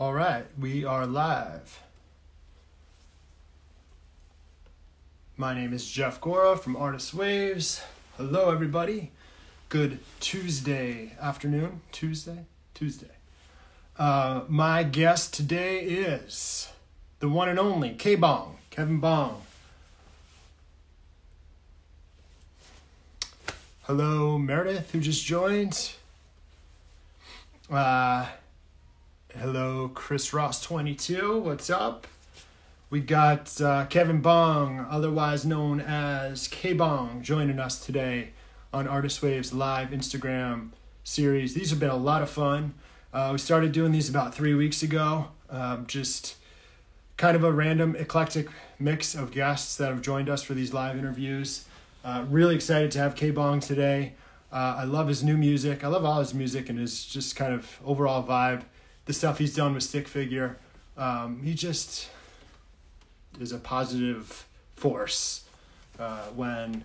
All right, we are live. My name is Jeff Gorra from Artist Waves. Hello, everybody. Good Tuesday afternoon. Tuesday? Tuesday. Uh, my guest today is the one and only K Bong, Kevin Bong. Hello, Meredith, who just joined. Uh, hello, Chris Ross 22. What's up? We got uh, Kevin Bong, otherwise known as K Bong, joining us today on Artist Waves live Instagram series. These have been a lot of fun. Uh, we started doing these about three weeks ago. Um, just kind of a random, eclectic mix of guests that have joined us for these live interviews. Uh, really excited to have K Bong today. Uh, I love his new music. I love all his music and his just kind of overall vibe. The stuff he's done with Stick Figure. Um, he just is a positive force uh, when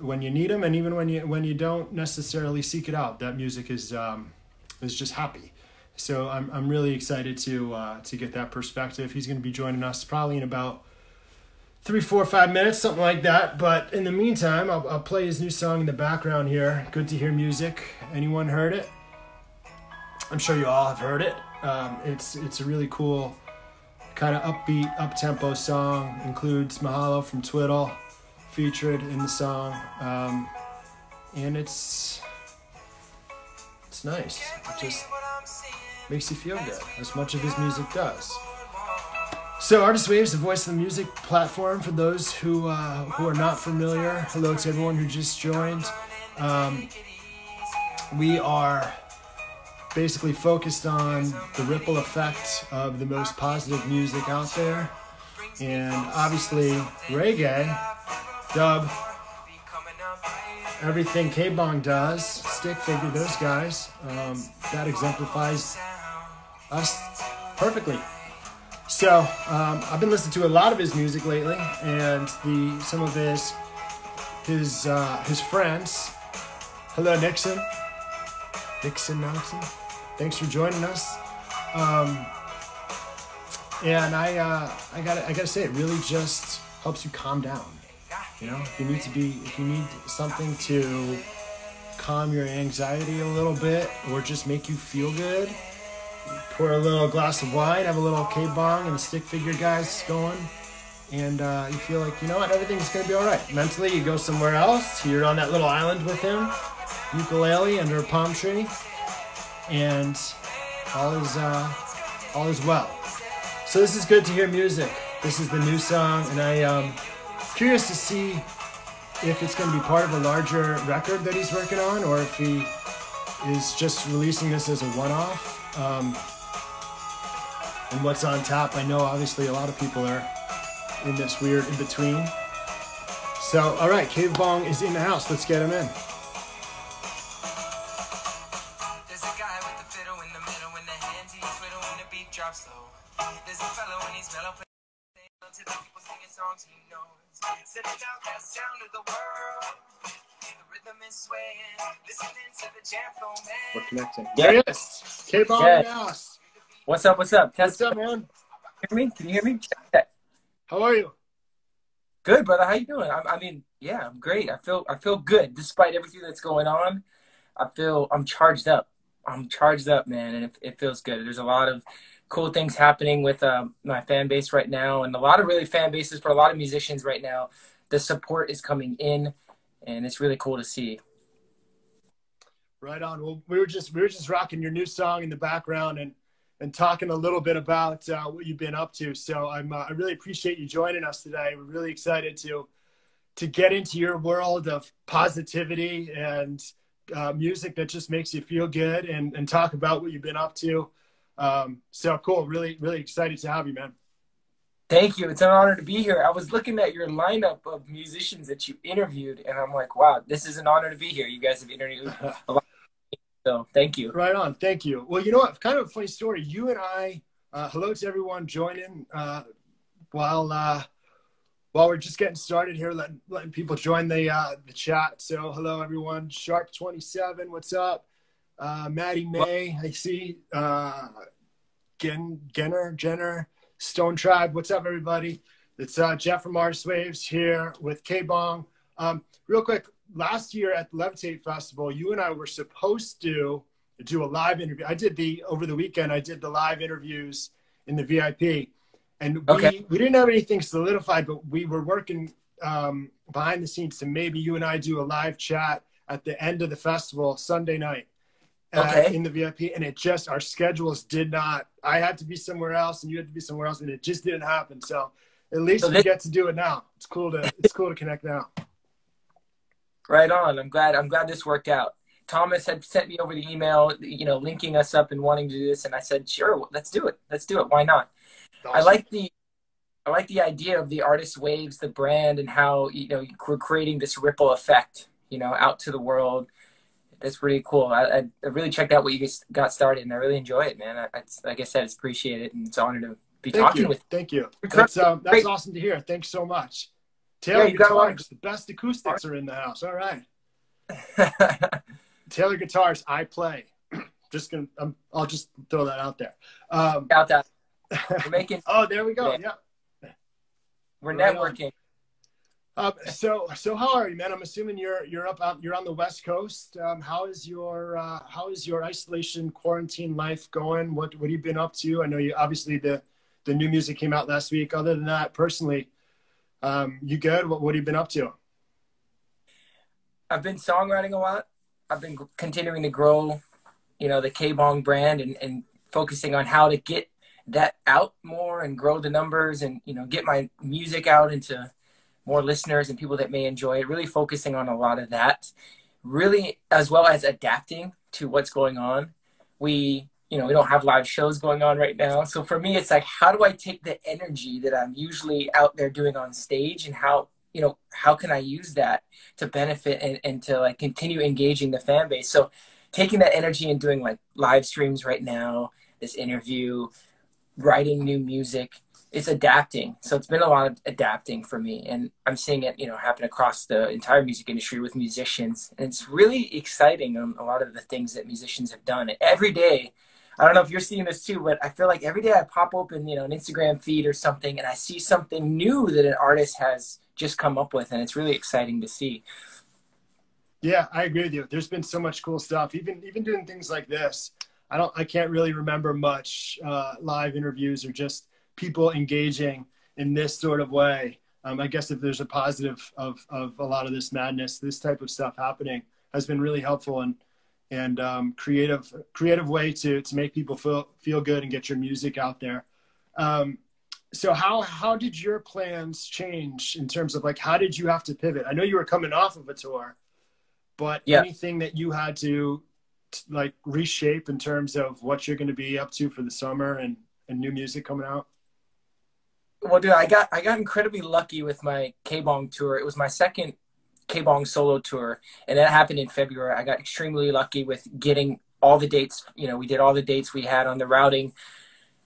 when you need him, and even when you when you don't necessarily seek it out. That music is um, is just happy. So I'm I'm really excited to uh, to get that perspective. He's going to be joining us probably in about three, four, five minutes, something like that. But in the meantime, I'll, I'll play his new song in the background here. Good to hear music. Anyone heard it? I'm sure you all have heard it. Um, it's it's a really cool, kind of upbeat, up tempo song. Includes Mihali from Twiddle featured in the song, um, and it's it's nice. It just makes you feel good, as much of his music does. So, Artist Waves, the voice of the music platform for those who uh, who are not familiar. Hello to everyone who just joined. Um, we are basically focused on the ripple effect of the most positive music out there, and obviously reggae, dub, everything K Bong does, Stick Figure, those guys. Um, that exemplifies us perfectly. So um, I've been listening to a lot of his music lately, and the some of his his uh, his friends. Hello, Nixon. Nixon Nelson. Thanks for joining us. Um, and I uh, I got I gotta say, it really just helps you calm down. You know, if you need to be, if you need something to calm your anxiety a little bit, or just make you feel good pour a little glass of wine, have a little K bong and a stick figure guys going, and uh, you feel like you know what, everything's gonna be all right. Mentally, you go somewhere else. You're on that little island with him, ukulele under a palm tree, and all is uh, all is well. So this is good to hear music. This is the new song, and I um curious to see if it's going to be part of a larger record that he's working on, or if he is just releasing this as a one-off. Um, and what's on top. I know obviously a lot of people are in this weird in between. So, all right, K Bong is in the house. Let's get him in. There he is. Bong Yeah. in. What's up? What's up? What's up, man? hear me? Can you hear me? Check that. How are you? Good, brother. How you doing? I, I mean, yeah, I'm great. I feel I feel good despite everything that's going on. I feel I'm charged up. I'm charged up, man, and it, it feels good. There's a lot of cool things happening with um, my fan base right now, and a lot of really fan bases for a lot of musicians right now. The support is coming in, and it's really cool to see. Right on. Well, we were just we were just rocking your new song in the background and and talking a little bit about uh, what you've been up to. So I'm uh, I really appreciate you joining us today. We're really excited to to get into your world of positivity and uh, music that just makes you feel good and and talk about what you've been up to. Um, so cool. Really really excited to have you, man. Thank you. It's an honor to be here. I was looking at your lineup of musicians that you interviewed, and I'm like, wow, this is an honor to be here. You guys have interviewed a lot. So thank you. Right on. Thank you. Well, you know what? Kind of a funny story. You and I, uh, hello to everyone joining uh, while uh, while we're just getting started here, letting, letting people join the uh, the chat. So hello everyone. Sharp twenty seven. What's up? Uh, Maddie May. I see. Uh, Gen, Genner, Jenner, Stone Tribe. What's up, everybody? It's uh, Jeff from Artist Waves here with K Bong. Um, real quick, last year at the Levitate Festival, you and I were supposed to do a live interview. I did the over the weekend. I did the live interviews in the VIP, and we Okay. we didn't have anything solidified, but we were working um, behind the scenes to maybe you and I do a live chat at the end of the festival Sunday night. uh, Okay. in the VIP, and it just our schedules did not. I had to be somewhere else, and you had to be somewhere else, and it just didn't happen. So at least So we get to do it now. It's cool to it's cool to connect now. Right on. I'm glad. I'm glad this worked out. Thomas had sent me over the email, you know, linking us up and wanting to do this, and I said, "Sure, let's do it. Let's do it. Why not?" I like the, I like the idea of the artist waves, the brand, and how you know we're creating this ripple effect, you know, out to the world. That's pretty cool. I, I, really checked out what you guys got started, and I really enjoy it, man. I, I, like I said, it's appreciated, and it's an honor to be Thank talking you. with. Thank you. That's um, that's Great. awesome to hear. Thanks so much. Taylor Yeah, you got a lot of- guitars, the best acoustics are in the house. All right. Taylor guitars, I play. just gonna, um, I'll just throw that out there. Um, Out that we're making, oh, there we go. Yeah. Yeah. we're Right networking. Um, so, so how are you, man? I'm assuming you're you're up out you're on the West Coast. Um, how is your uh, how is your isolation quarantine life going? What what have you been up to? I know you obviously the the new music came out last week. Other than that, personally, um, you good? What what have you been up to? I've been songwriting a lot. I've been continuing to grow, you know, the K Bong brand and, and focusing on how to get that out more and grow the numbers and, you know, get my music out into more listeners and people that may enjoy it. Really focusing on a lot of that. Really, as well as adapting to what's going on. We, you know, we don't have live shows going on right now. So for me, it's like, how do I take the energy that I'm usually out there doing on stage and how, you know, how can I use that to benefit and, and to like continue engaging the fan base. So taking that energy and doing like live streams right now, this interview, writing new music, it's adapting. So it's been a lot of adapting for me. And I'm seeing it, you know, happen across the entire music industry with musicians. And it's really exciting um, a lot of the things that musicians have done. Every day, I don't know if you're seeing this too, but I feel like every day I pop open, you know, an Instagram feed or something and I see something new that an artist has just come up with and it's really exciting to see. Yeah, I agree with you. There's been so much cool stuff. Even even doing things like this. I don't. I can't really remember much uh, live interviews or just people engaging in this sort of way. Um, I guess if there's a positive of of a lot of this madness, this type of stuff happening has been really helpful and and um, creative creative way to to make people feel feel good and get your music out there. Um, so how how did your plans change in terms of like how did you have to pivot? I know you were coming off of a tour but Yeah. anything that you had to, like reshape in terms of what you're going to be up to for the summer and, and new music coming out Well, dude, I got I got incredibly lucky with my K Bong tour. It was my second K Bong solo tour, and that happened in February. I got extremely lucky with getting all the dates. You know, we did all the dates we had on the routing,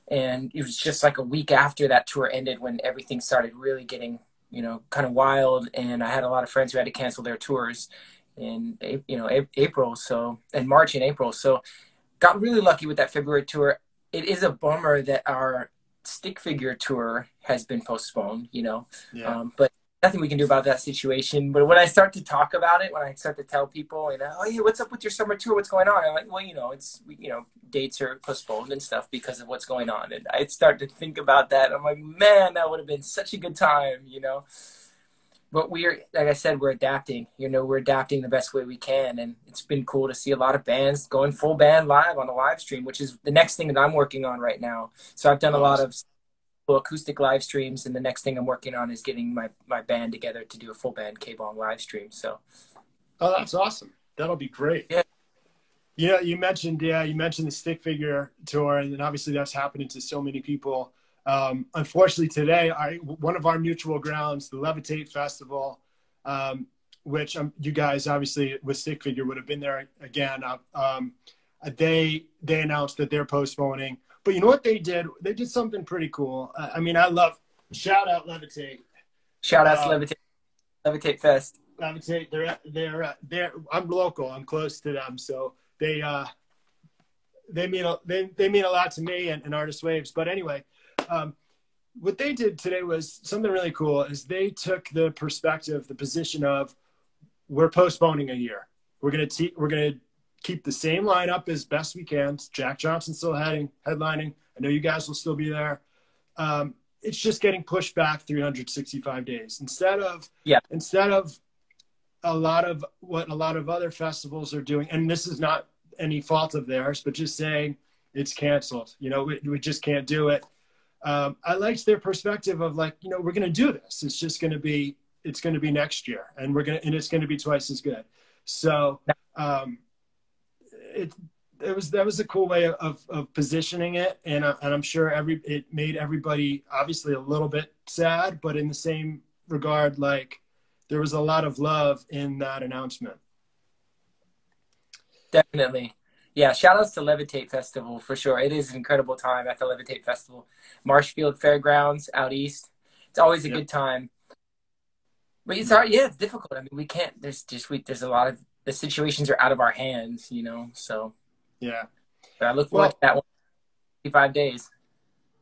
and it was just like a week after that tour ended when everything started really getting you know kind of wild. And I had a lot of friends who had to cancel their tours in you know April, so in March and April. So got really lucky with that February tour. It is a bummer that our stick figure tour has been postponed, you know. yeah Um, but nothing we can do about that situation. But when I start to talk about it, when I start to tell people, you know, oh yeah, what's up with your summer tour? What's going on? I'm like, well, you know, it's you know, dates are postponed and stuff because of what's going on. And I start to think about that. I'm like, man, that would have been such a good time, you know. But we're like I said, we're adapting. You know, we're adapting the best way we can, and it's been cool to see a lot of bands going full band live on a live stream, which is the next thing that I'm working on right now. So I've done a lot of acoustic live streams, and the next thing I'm working on is getting my my band together to do a full band K-Bong live stream. So. Oh that's awesome. That'll be great. Yeah. you know you mentioned yeah you mentioned the stick figure tour and then obviously that's happening to so many people. Um, unfortunately today I, one of our mutual grounds the levitate festival um, which um, you guys obviously with stick figure would have been there again. Uh, um, they they announced that they're postponing but you know what they did they did something pretty cool i, I mean i love shout out levitate shout out to Uh, Levitate Levitate Fest. levitate they're they're uh, they're i'm local i'm close to them so they uh they mean a, they they mean a lot to me and, and Artist Waves. But anyway, um, what they did today was something really cool. Is they took the perspective, the position of we're postponing a year. We're gonna te- we're gonna keep the same lineup as best we can. Jack Johnson still heading headlining. I know you guys will still be there. Um, it's just getting pushed back 365 days instead of Yeah. instead of a lot of what a lot of other festivals are doing and this is not any fault of theirs but just saying it's canceled you know we, we just can't do it um, i liked their perspective of like you know we're going to do this it's just going to be it's going to be next year and we're going to and it's going to be twice as good so um, it it was that was a cool way of, of positioning it and, I, and i'm sure every it made everybody obviously a little bit sad but in the same regard like there was a lot of love in that announcement Definitely. Yeah, shout outs to Levitate Festival for sure. It is an incredible time at the Levitate Festival. Marshfield Fairgrounds out east. It's always a Yep. good time. But it's hard, yeah, it's difficult. I mean, we can't, there's just, we, there's a lot of, the situations are out of our hands, you know, so. Yeah. But I look forward Well- to that one. Five days.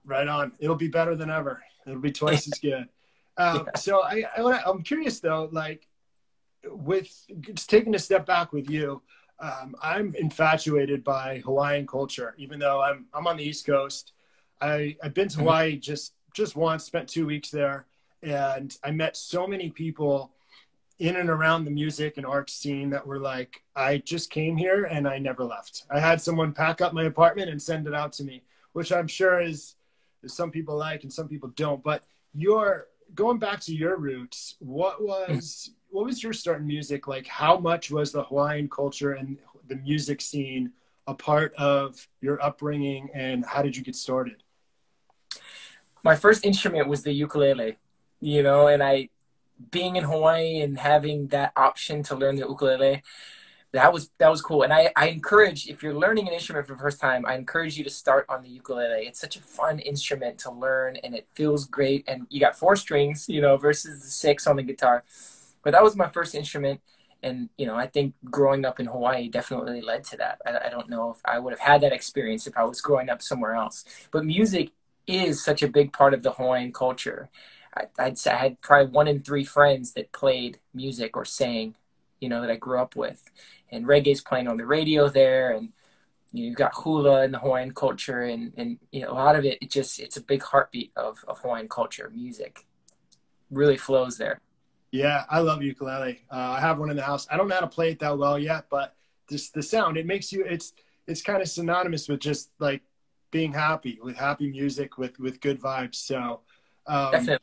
right on. It'll be better than ever. It'll be twice as good. Um, so i, I wanna, i'm curious though like with just taking a step back with you um, i'm infatuated by hawaiian culture even though i'm i'm on the east coast. I i've been to Mhm. hawaii just just once spent two weeks there and i met so many people in and around the music and art scene that were like i just came here and i never left. I had someone pack up my apartment and send it out to me which i'm sure is, is some people like and some people don't. But your going back to your roots what was what was your start in music? Like how much was the hawaiian culture and the music scene a part of your upbringing and how did you get started? My first instrument was the ukulele, you know, and I, being in Hawaii and having that option to learn the ukulele, that was that was cool. And I, I encourage if you're learning an instrument for the first time, I encourage you to start on the ukulele. It's such a fun instrument to learn, and it feels great. And you got four strings, you know, versus the six on the guitar. But that was my first instrument, and you know, I think growing up in Hawaii definitely led to that. I, I don't know if I would have had that experience if I was growing up somewhere else. But music is such a big part of the Hawaiian culture. I, I'd say I had probably one in three friends that played music or sang, you know, that I grew up with. And reggae's playing on the radio there, and you know, you've got hula and the Hawaiian culture, and and you know, a lot of it, it just it's a big heartbeat of of Hawaiian culture. Music really flows there. Yeah, I love ukulele. Uh, I have one in the house. I don't know how to play it that well yet, but just the sound it makes you. It's it's kind of synonymous with just like being happy with happy music with with good vibes. So um, Definitely.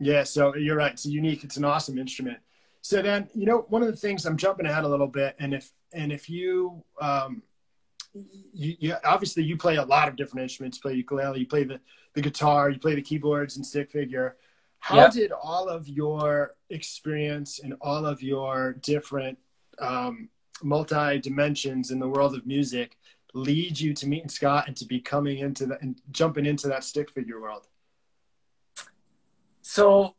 Yeah, so you're right. It's unique. It's an awesome instrument. So then you know one of the things I'm jumping ahead a little bit, and if and if you um, you, you obviously you play a lot of different instruments. You play ukulele, you play the the guitar, you play the keyboards and stick figure. How Yep. did all of your experience and all of your different um, multi dimensions in the world of music lead you to meeting Scott and to becoming into that and jumping into that stick figure world? So,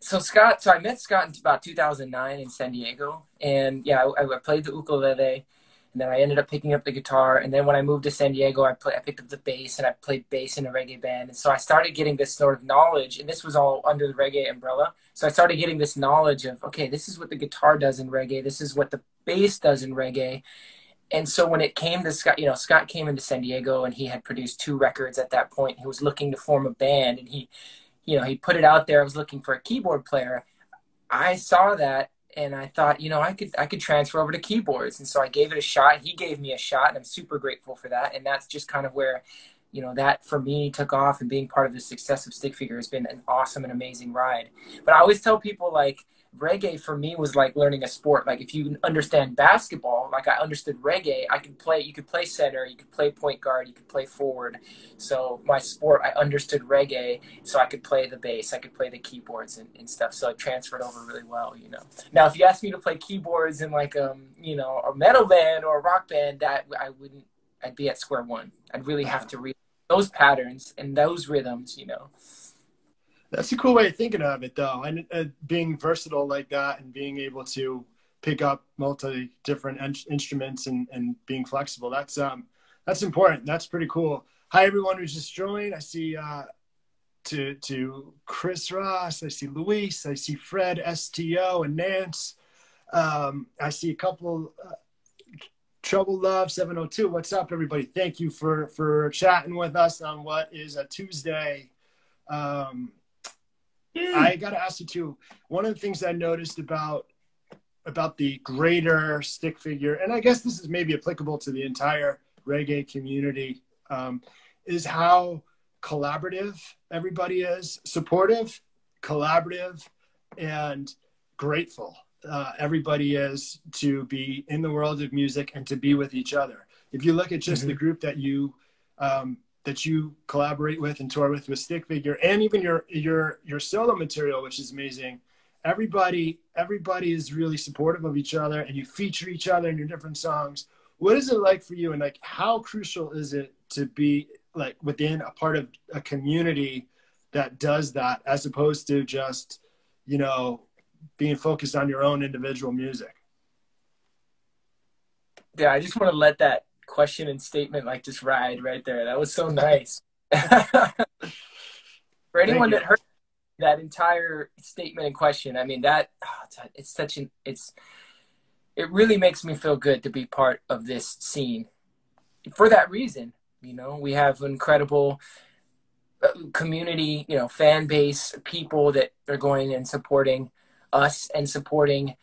so Scott, so I met Scott in about 2009 in San Diego, and yeah, I, I played the ukulele, and then I ended up picking up the guitar, and then when I moved to San Diego, I play, I picked up the bass, and I played bass in a reggae band, and so I started getting this sort of knowledge, and this was all under the reggae umbrella. So I started getting this knowledge of okay, this is what the guitar does in reggae, this is what the bass does in reggae, and so when it came to Scott, you know, Scott came into San Diego, and he had produced two records at that point. He was looking to form a band, and he you know, he put it out there. I was looking for a keyboard player. I saw that and I thought, you know, I could I could transfer over to keyboards. And so I gave it a shot. He gave me a shot and I'm super grateful for that. And that's just kind of where, you know, that for me took off and being part of the success of Stick Figure has been an awesome and amazing ride. But I always tell people like reggae for me was like learning a sport. Like if you understand basketball, like I understood reggae, I could play you could play center, you could play point guard, you could play forward. So my sport, I understood reggae, so I could play the bass, I could play the keyboards and, and stuff. So it transferred over really well, you know. Now if you asked me to play keyboards in like um, you know, a metal band or a rock band, that I wouldn't I'd be at square one. I'd really have to read those patterns and those rhythms, you know. That's a cool way of thinking of it, though, and uh, being versatile like that, and being able to pick up multi different in- instruments and, and being flexible. That's um that's important. That's pretty cool. Hi, everyone who's just joined. I see uh, to to Chris Ross. I see Luis. I see Fred STO and Nance. Um, I see a couple. Uh, Trouble Love 702. What's up, everybody? Thank you for for chatting with us on what is a Tuesday. Um, I got to ask you too. One of the things I noticed about about the greater stick figure, and I guess this is maybe applicable to the entire reggae community, um, is how collaborative everybody is, supportive, collaborative, and grateful. Uh, everybody is to be in the world of music and to be with each other. If you look at just mm-hmm. the group that you um, that you collaborate with and tour with with Stick Figure, and even your your your solo material, which is amazing. Everybody everybody is really supportive of each other, and you feature each other in your different songs. What is it like for you, and like how crucial is it to be like within a part of a community that does that, as opposed to just you know being focused on your own individual music? Yeah, I just want to let that question and statement like just ride right there. That was so nice. For anyone that heard that entire statement and question, I mean that oh, it's such an it's it really makes me feel good to be part of this scene. For that reason, you know, we have incredible uh, community, you know, fan base, people that are going and supporting us and supporting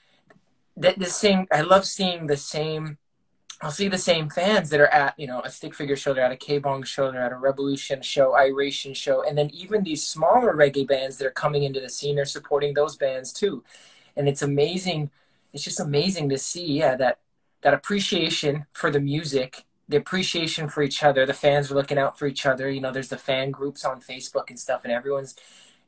the, the same. I love seeing the same I'll see the same fans that are at, you know, a stick figure show, they're at a K-Bong show, they're at a Rebelution show, Iration show, and then even these smaller reggae bands that are coming into the scene, they're supporting those bands too. And it's amazing, it's just amazing to see, yeah, that that appreciation for the music, the appreciation for each other, the fans are looking out for each other. You know, there's the fan groups on Facebook and stuff, and everyone's,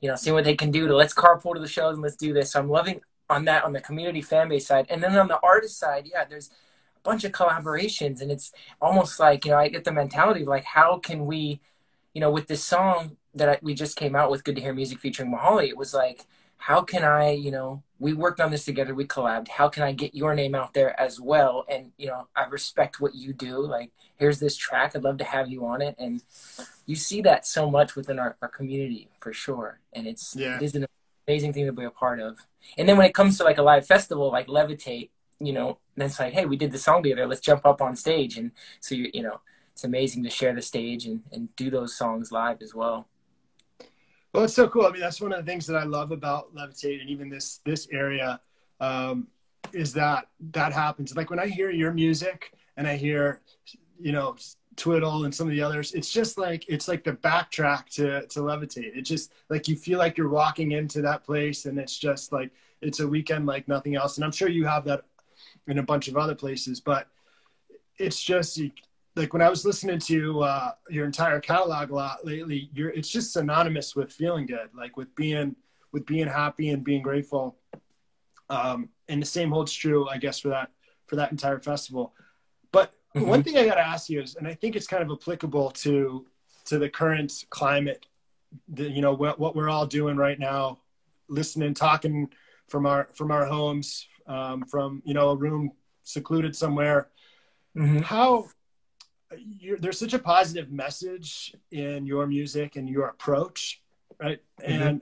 you know, seeing what they can do to let's carpool to the shows and let's do this. So I'm loving on that on the community fan base side. And then on the artist side, yeah, there's bunch of collaborations and it's almost like you know i get the mentality of like how can we you know with this song that I, we just came out with good to hear music featuring Mihali it was like how can i you know we worked on this together we collabed how can i get your name out there as well? And you know i respect what you do like here's this track i'd love to have you on it. And you see that so much within our, our community for sure. And it's yeah. it is an amazing thing to be a part of. And then when it comes to like a live festival like levitate you know, it's like, hey, we did the song together. Let's jump up on stage. And so you you know, it's amazing to share the stage and, and do those songs live as well. Well, it's so cool. I mean, that's one of the things that I love about Levitate and even this this area um, is that that happens. Like when I hear your music and I hear, you know, Twiddle and some of the others, it's just like it's like the backtrack to to Levitate. It just like you feel like you're walking into that place and it's just like it's a weekend like nothing else. And I'm sure you have that in a bunch of other places. But it's just like when I was listening to uh, your entire catalog a lot lately, you're it's just synonymous with feeling good, like with being with being happy and being grateful. Um, and the same holds true, I guess, for that for that entire festival. But mm-hmm. one thing I got to ask you is, and I think it's kind of applicable to to the current climate, the, you know, what, what we're all doing right now, listening, talking from our from our homes, um, from you know a room secluded somewhere. Mm-hmm. How there's such a positive message in your music and your approach, right? Mm-hmm. And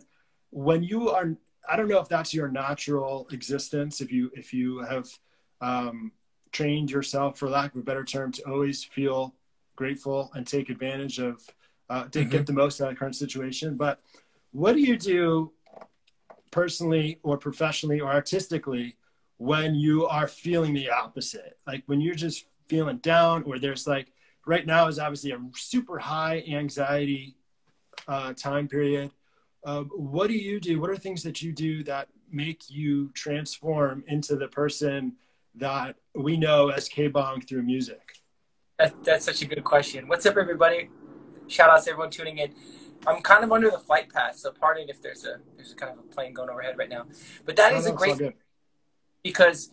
when you are, I don't know if that's your natural existence. If you if you have um, trained yourself, for lack of a better term, to always feel grateful and take advantage of, uh, to mm-hmm. get the most out of the current situation. But what do you do personally or professionally or artistically when you are feeling the opposite. Like when you're just feeling down or there's like right now is obviously a super high anxiety uh, time period. Uh, what do you do? What are things that you do that make you transform into the person that we know as k-bong through music? That, that's such a good question. What's up everybody? Shout out to everyone tuning in. I'm kind of under the flight path, so pardon if there's a there's a kind of a plane going overhead right now. But that oh, is a great because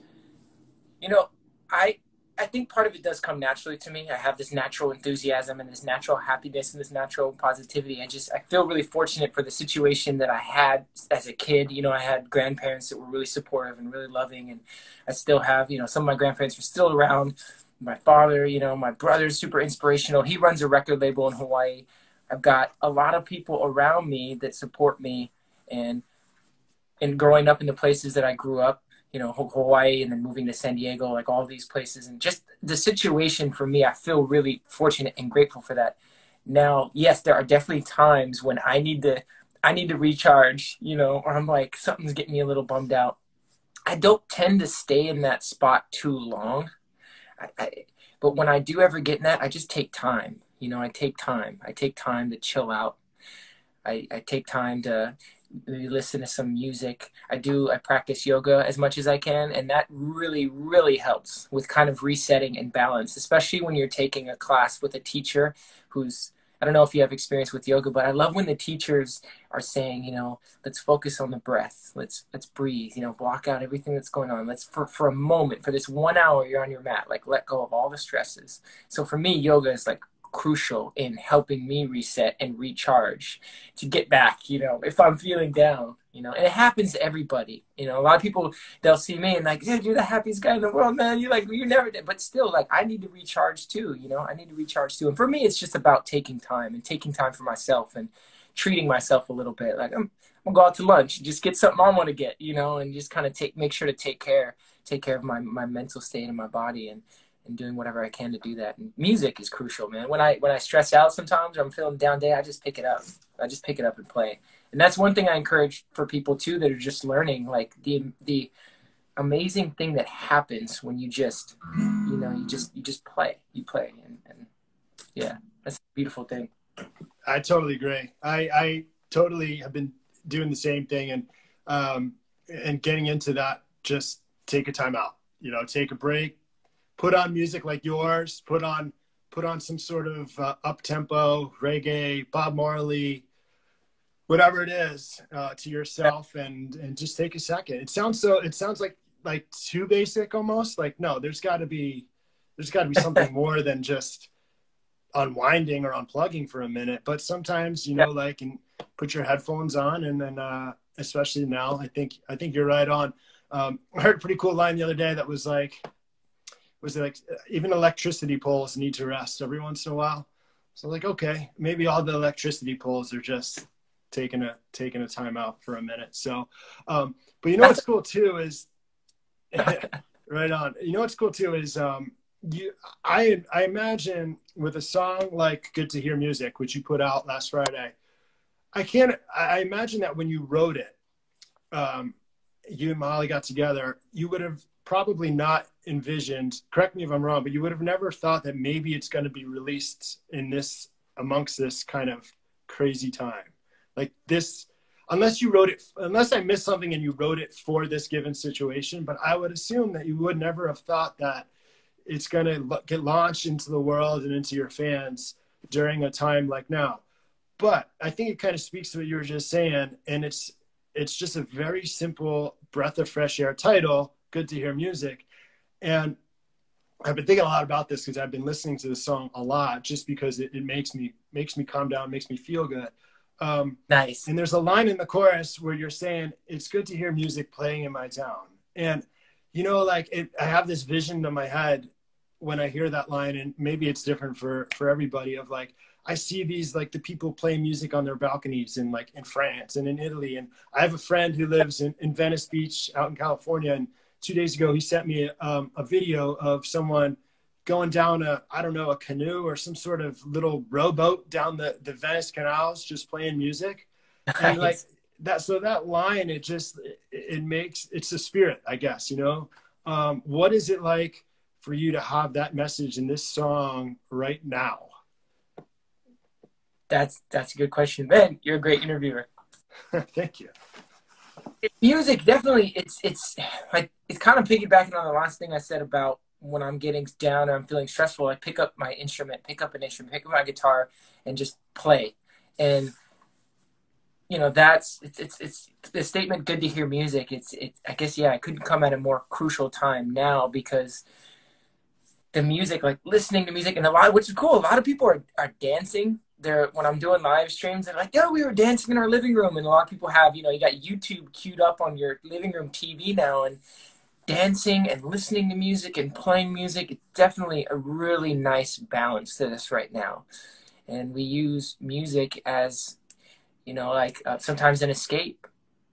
you know i i think part of it does come naturally to me i have this natural enthusiasm and this natural happiness and this natural positivity i just i feel really fortunate for the situation that i had as a kid you know i had grandparents that were really supportive and really loving and i still have you know some of my grandparents are still around my father, you know, my brother's super inspirational. He runs a record label in Hawaii. I've got a lot of people around me that support me and and growing up in the places that I grew up, you know, Hawaii and then moving to San Diego, like all these places and just the situation for me, I feel really fortunate and grateful for that. Now, yes, there are definitely times when I need to I need to recharge, you know, or I'm like something's getting me a little bummed out. I don't tend to stay in that spot too long. I, I, but when I do ever get in that, I just take time. You know, I take time. I take time to chill out. I, I take time to listen to some music. I do, I practice yoga as much as I can, and that really, really helps with kind of resetting and balance, especially when you're taking a class with a teacher who's I don't know if you have experience with yoga, but I love when the teachers are saying, you know, let's focus on the breath. Let's let's breathe, you know, block out everything that's going on. Let's for for a moment, for this 1 hour you're on your mat, like let go of all the stresses. So for me, yoga is like crucial in helping me reset and recharge to get back, you know, if I'm feeling down, you know, and it happens to everybody. You know, a lot of people they'll see me and like, dude, you're the happiest guy in the world, man. You're like you never did. But still, like I need to recharge too, you know, I need to recharge too. And for me it's just about taking time and taking time for myself and treating myself a little bit. Like I'm I'm gonna go out to lunch, just get something I want to get, you know, and just kind of take make sure to take care take care of my, my mental state and my body and and doing whatever I can to do that. And music is crucial, man. When I when I stress out sometimes or I'm feeling down day, I just pick it up. I just pick it up and play. And that's one thing I encourage for people too that are just learning, like the the amazing thing that happens when you just you know, you just you just play. You play and, and yeah, that's a beautiful thing. I totally agree. I, I totally have been doing the same thing and um and getting into that just take a time out. You know, take a break, put on music like yours, put on put on some sort of uh, up tempo reggae, Bob Marley, whatever it is, uh, to yourself, and and just take a second. It sounds so. It sounds like like too basic almost. Like no, there's got to be there's got to be something more than just unwinding or unplugging for a minute. But sometimes you know, like and put your headphones on, and then uh, especially now, I think I think you're right on. Um, I heard a pretty cool line the other day that was like was like even electricity poles need to rest every once in a while. So like, okay, maybe all the electricity poles are just taking a taking a time out for a minute. So, um, but you know what's cool too is right on. You know what's cool too is um, you. I I imagine with a song like "Good to Hear Music," which you put out last Friday, I can't. I imagine that when you wrote it, um, you and Mihali got together, you would have probably not envisioned correct me if i'm wrong but you would have never thought that maybe it's going to be released in this amongst this kind of crazy time. Like this unless you wrote it unless i missed something and you wrote it for this given situation but i would assume that you would never have thought that it's going to get launched into the world and into your fans during a time like now. But i think it kind of speaks to what you were just saying and it's it's just a very simple breath of fresh air title good to hear music. And I've been thinking a lot about this because I've been listening to the song a lot just because it, it, makes me makes me calm down, makes me feel good. Um, nice. And there's a line in the chorus where you're saying it's good to hear music playing in my town, and you know, like it, I have this vision in my head when I hear that line, and maybe it's different for for everybody. Of like, I see these like the people playing music on their balconies in like in France and in Italy, and I have a friend who lives in, in Venice Beach out in California, and two days ago, he sent me um, a video of someone going down a I don't know a canoe or some sort of little rowboat down the the Venice canals, just playing music, nice. and like that. So that line, it just it, it makes it's the spirit, I guess. You know, um, what is it like for you to have that message in this song right now? That's that's a good question, Ben. You're a great interviewer. Thank you music definitely it's it's like it's kind of piggybacking on the last thing I said about when I'm getting down or I'm feeling stressful, I pick up my instrument, pick up an instrument, pick up my guitar, and just play. And you know, that's it's it's it's the statement. Good to hear music. It's it's I guess yeah, I couldn't come at a more crucial time now because the music, like listening to music, and a lot, which is cool. A lot of people are are dancing they're when I'm doing live streams, they're like, "Yo, we were dancing in our living room," and a lot of people have, you know, you got YouTube queued up on your living room TV now, and dancing and listening to music and playing music. It's definitely a really nice balance to this right now. And we use music as, you know, like uh, sometimes an escape,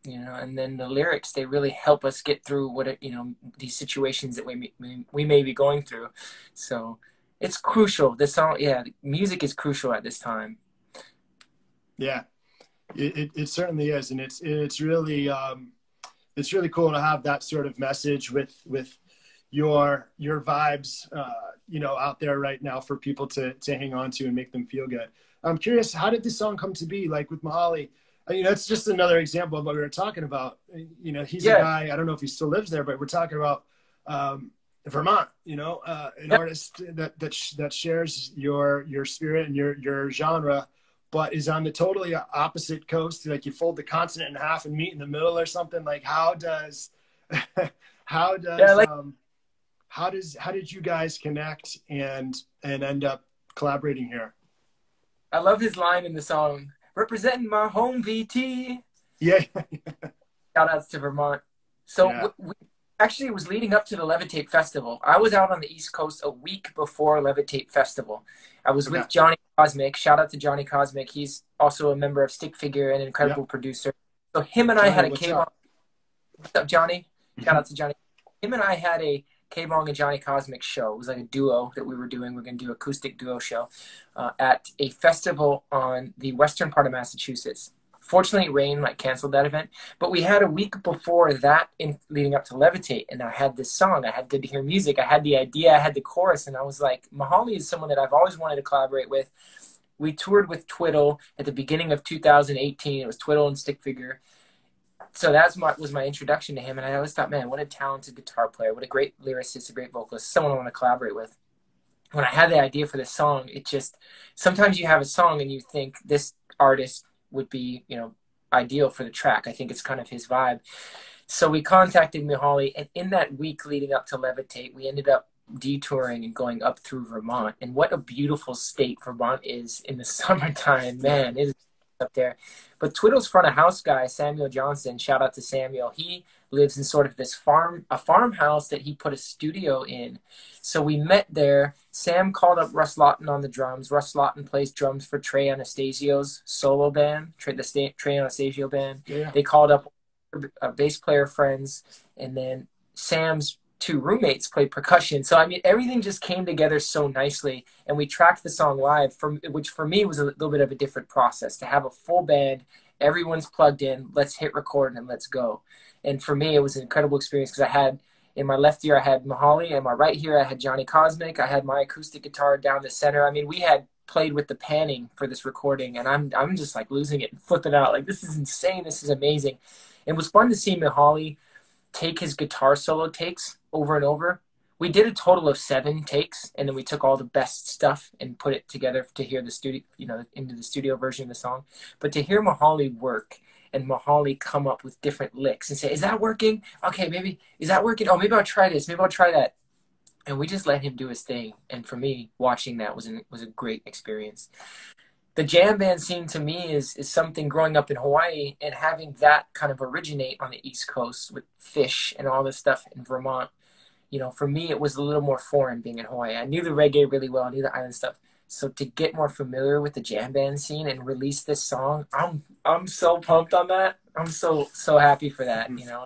you know, and then the lyrics, they really help us get through what, it, you know, these situations that we, we, we may be going through. So it's crucial. This song, yeah, music is crucial at this time. Yeah, it, it, it certainly is. And it's, it's really, um, it's really cool to have that sort of message with with your your vibes uh, you know out there right now for people to to hang on to and make them feel good i'm curious how did this song come to be like with Mihali I mean, that's just another example of what we were talking about. You know, he's yeah. a guy, I don't know if he still lives there, but we're talking about um, Vermont, you know, uh, an yep. artist that, that, that shares your, your spirit and your, your genre but is on the totally opposite coast. Like you fold the continent in half and meet in the middle or something. Like how does how does yeah, like- um, how does how did you guys connect and and end up collaborating here? I love his line in the song, representing my home VT. Yeah. Shout outs to Vermont. So yeah. we, actually it was leading up to the Levitate Festival. I was out on the East Coast a week before Levitate Festival. I was okay. with Johnny Cosmic. Shout out to Johnny Cosmic. He's also a member of Stick Figure and an incredible yep. producer. So him and Johnny, I had a K Bong. What's up, Johnny? Shout out to Johnny. Him and I had a K Bong and Johnny Cosmic show. It was like a duo that we were doing. We are going to do acoustic duo show uh, at a festival on the western part of Massachusetts. Fortunately, rain like canceled that event. But we had a week before that, in leading up to Levitate, and I had this song. I had Good to Hear Music. I had the idea. I had the chorus, and I was like, Mihali is someone that I've always wanted to collaborate with. We toured with Twiddle at the beginning of 2018. It was Twiddle and Stick Figure. So that was my introduction to him, and I always thought, man, what a talented guitar player, what a great lyricist, a great vocalist, someone I want to collaborate with when I had the idea for this song, it just sometimes you have a song and you think this artist would be, you know, ideal for the track. I think it's kind of his vibe. So we contacted Mihali, and in that week leading up to Levitate, we ended up detouring and going up through Vermont. And what a beautiful state Vermont is in the summertime, man! It is up there. But Twiddle's front of house guy, Samuel Johnson, shout out to Samuel. He lives in sort of this farm, a farmhouse that he put a studio in. So we met there. Sam called up Russ Lawton on the drums. Russ Lawton plays drums for Trey Anastasio's solo band, Trey, the Trey Anastasio band. Yeah. They called up a bass player friends, and then Sam's two roommates played percussion. So I mean, everything just came together so nicely, and we tracked the song live, from which for me was a little bit of a different process to have a full band. Everyone's plugged in. Let's hit record and let's go. And for me, it was an incredible experience because I had in my left ear I had Mihali, and my right ear I had Johnny Cosmic. I had my acoustic guitar down the center. I mean, we had played with the panning for this recording, and I'm I'm just like losing it and flipping out. Like this is insane. This is amazing. It was fun to see Mihali take his guitar solo takes over and over. We did a total of seven takes, and then we took all the best stuff and put it together to hear the studio, you know, into the studio version of the song. But to hear Mihali work and Mihali come up with different licks and say, "Is that working? Okay, maybe is that working? Oh, maybe I'll try this. Maybe I'll try that." And we just let him do his thing. And for me, watching that was an, was a great experience the jam band scene to me is is something growing up in Hawaii and having that kind of originate on the East Coast with Phish and all this stuff in Vermont. You know, for me, it was a little more foreign being in Hawaii. I knew the reggae really well, I knew the island stuff. So to get more familiar with the jam band scene and release this song, I'm I'm so pumped on that. I'm so so happy for that. Mm-hmm. You know,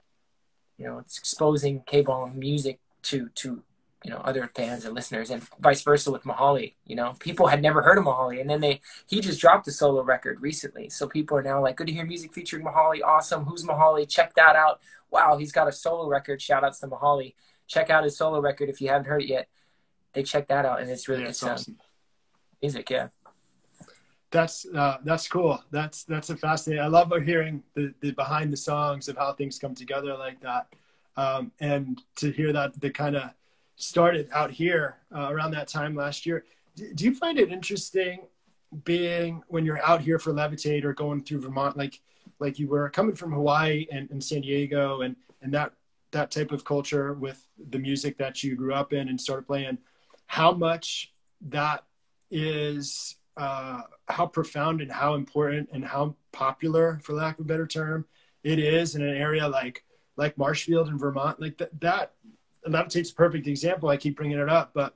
you know, it's exposing K-Bong music to to you know other fans and listeners and vice versa with Mihali. you know people had never heard of Mihali, and then they he just dropped a solo record recently so people are now like good to hear music featuring Mihali. awesome who's Mihali? check that out wow he's got a solo record shout outs to Mihali check out his solo record if you haven't heard it yet they check that out and it's really yeah, it's awesome. music yeah that's uh, that's cool. That's that's a fascinating. I love hearing the, the behind the songs of how things come together like that, um, and to hear that the kind of started out here uh, around that time last year. Do, do you find it interesting being when you're out here for Levitate or going through Vermont, like like you were coming from Hawaii and, and San Diego and and that that type of culture with the music that you grew up in and started playing, how much that is uh, how profound and how important and how popular, for lack of a better term, it is in an area like like Marshfield in Vermont, like that that Levitate's a perfect example. I keep bringing it up, but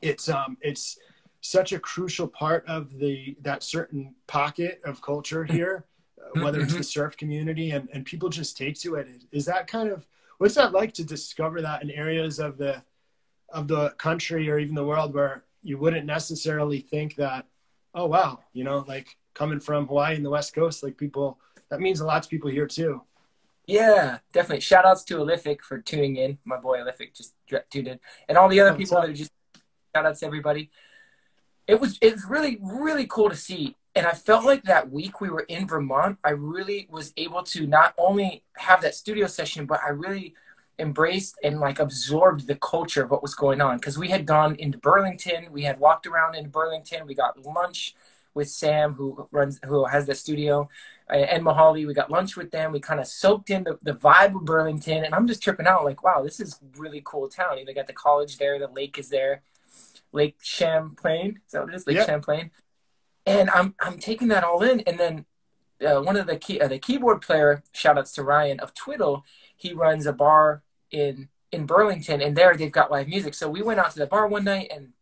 it's um it's such a crucial part of the that certain pocket of culture here, uh, whether it's the surf community and and people just take to it. Is that kind of what's that like to discover that in areas of the of the country or even the world where you wouldn't necessarily think that, oh wow, you know, like coming from Hawaii and the West Coast, like people that means a lot to people here too. Yeah, definitely. Shout outs to Olific for tuning in. My boy Olific just tuned in. And all the other people that are just shout outs to everybody. It was it was really, really cool to see. And I felt like that week we were in Vermont, I really was able to not only have that studio session, but I really embraced and like absorbed the culture of what was going on. Because we had gone into Burlington, we had walked around in Burlington, we got lunch with Sam who runs who has the studio and Mihali. We got lunch with them. We kind of soaked in the, the vibe of Burlington, and I'm just tripping out like, wow, this is really cool town. You know, they got the college there, the lake is there, Lake Champlain. Is that what it is? Lake Yep. Champlain. And I'm I'm taking that all in, and then uh, one of the key uh, the keyboard player, shout outs to Ryan of Twiddle, he runs a bar in in Burlington, and there they've got live music. So we went out to the bar one night, and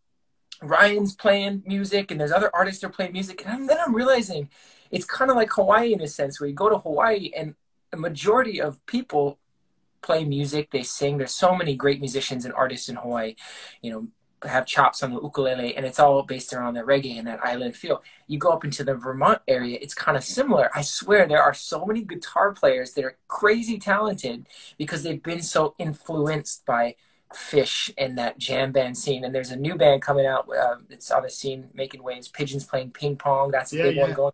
Ryan's playing music, and there's other artists are playing music, and I'm, then I'm realizing it's kind of like Hawaii in a sense, where you go to Hawaii, and the majority of people play music, they sing. There's so many great musicians and artists in Hawaii, you know, have chops on the ukulele, and it's all based around the reggae and that island feel. You go up into the Vermont area, it's kind of similar. I swear there are so many guitar players that are crazy talented because they've been so influenced by Phish and that jam band scene. And there's a new band coming out. Uh, it's on the scene making waves. Pigeons playing ping pong. That's a Yeah, big one going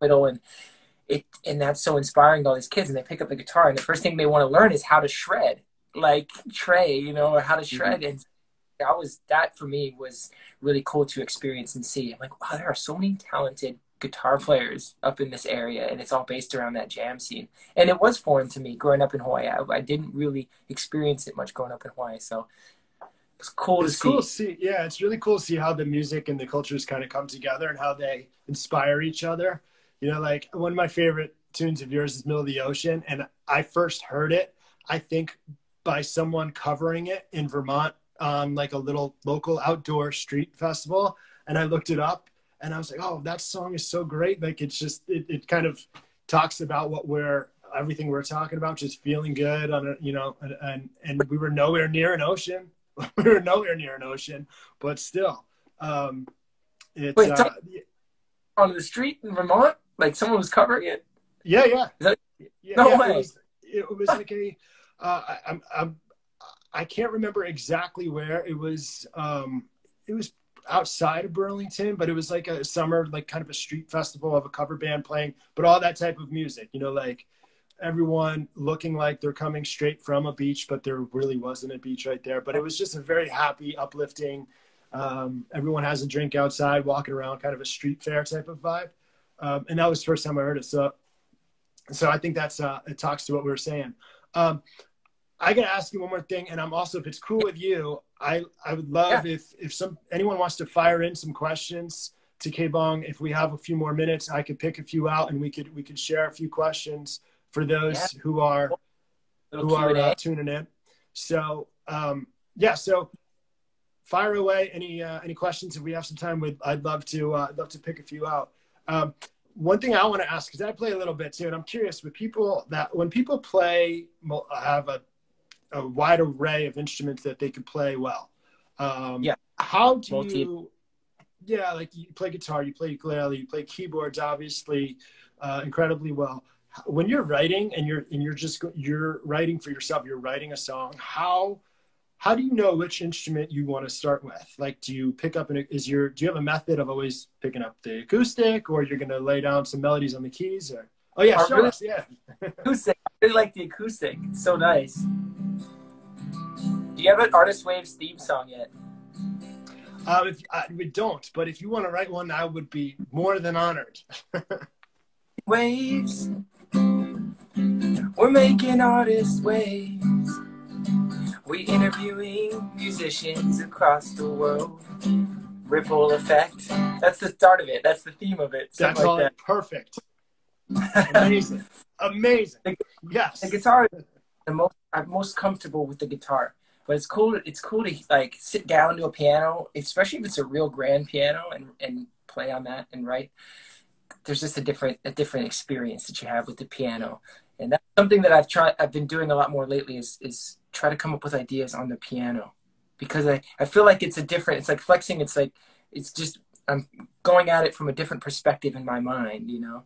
fiddle and it and that's so inspiring to all these kids and they pick up the guitar and the first thing they want to learn is how to shred like Trey, you know, or how to shred and that was that for me was really cool to experience and see. I'm like, wow, there are so many talented guitar players up in this area and it's all based around that jam scene. And it was foreign to me growing up in Hawaii. I, I didn't really experience it much growing up in Hawaii. So it's cool It's to cool see. to see. Yeah, it's really cool to see how the music and the cultures kind of come together and how they inspire each other. You know, like one of my favorite tunes of yours is Middle of the Ocean. And I first heard it, I think, by someone covering it in Vermont on like a little local outdoor street festival. And I looked it up and I was like, oh, that song is so great. Like it's just, it, it kind of talks about what we're, everything we're talking about, just feeling good on a, you know, and, and, and we were nowhere near an ocean. we were nowhere near an ocean, but still, um, it's, Wait, uh, On the street in Vermont, like someone was covering it. yeah, yeah. That- yeah, No yeah, way. It was, it was like a, uh, I, I'm, I'm, I can't remember exactly where it was. Um, it was outside of Burlington, but it was like a summer, like kind of a street festival of a cover band playing, but all that type of music, you know, like everyone looking like they're coming straight from a beach, but there really wasn't a beach right there. But it was just a very happy, uplifting. Um, everyone has a drink outside, walking around, kind of a street fair type of vibe. Um, and that was the first time I heard it. So, so I think that's uh, it talks to what we were saying. Um, I gotta ask you one more thing, and I'm also, if it's cool with you, I I would love if if some anyone wants to fire in some questions to K Bong. If we have a few more minutes, I could pick a few out, and we could we could share a few questions for those Yeah. who are who are uh, tuning in. So um, yeah, so fire away any uh, any questions if we have some time. With I'd love to uh, I'd love to pick a few out. Um, one thing I want to ask because I play a little bit too, and I'm curious with people that when people play have a a wide array of instruments that they could play well. Um, Yeah. How do Multi- you? Yeah, like you play guitar, you play ukulele, you play keyboards, obviously, uh, incredibly well. When you're writing and you're and you're just you're writing for yourself, you're writing a song. How how do you know which instrument you want to start with? Like, do you pick up an is your do you have a method of always picking up the acoustic, or you're going to lay down some melodies on the keys? Or oh yeah, really? yeah. acoustic. I really like the acoustic. It's so nice. Do you have an Artist Waves theme song yet? Um, if uh, we don't, but if you want to write one, I would be more than honored. Waves. We're making artist waves. We interviewing musicians across the world. Ripple effect. That's the start of it. That's the theme of it. That's Something all that. perfect. Amazing. Amazing. Yes. the guitar the most I'm most comfortable with the guitar. But it's cool it's cool to like sit down to a piano, especially if it's a real grand piano and, and play on that and write. There's just a different a different experience that you have with the piano. And that's something that I've tried I've been doing a lot more lately is is try to come up with ideas on the piano. Because I, I feel like it's a different it's like flexing, it's like it's just I'm going at it from a different perspective in my mind, you know.